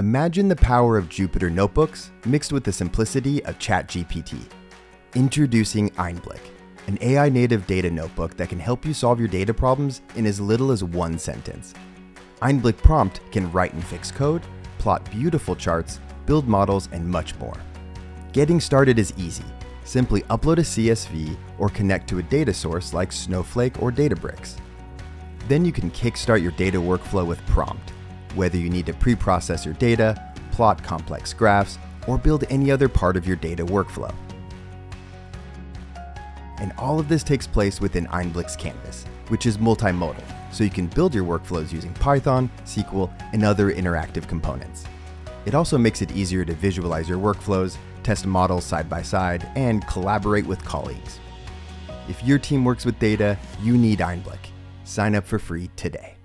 Imagine the power of Jupyter Notebooks mixed with the simplicity of ChatGPT. Introducing Einblick, an AI native data notebook that can help you solve your data problems in as little as one sentence. Einblick Prompt can write and fix code, plot beautiful charts, build models, and much more. Getting started is easy. Simply upload a CSV or connect to a data source like Snowflake or Databricks. Then you can kickstart your data workflow with Prompt, whether you need to pre-process your data, plot complex graphs, or build any other part of your data workflow. And all of this takes place within Einblick's canvas, which is multimodal, so you can build your workflows using Python, SQL, and other interactive components. It also makes it easier to visualize your workflows, test models side by side, and collaborate with colleagues. If your team works with data, you need Einblick. Sign up for free today.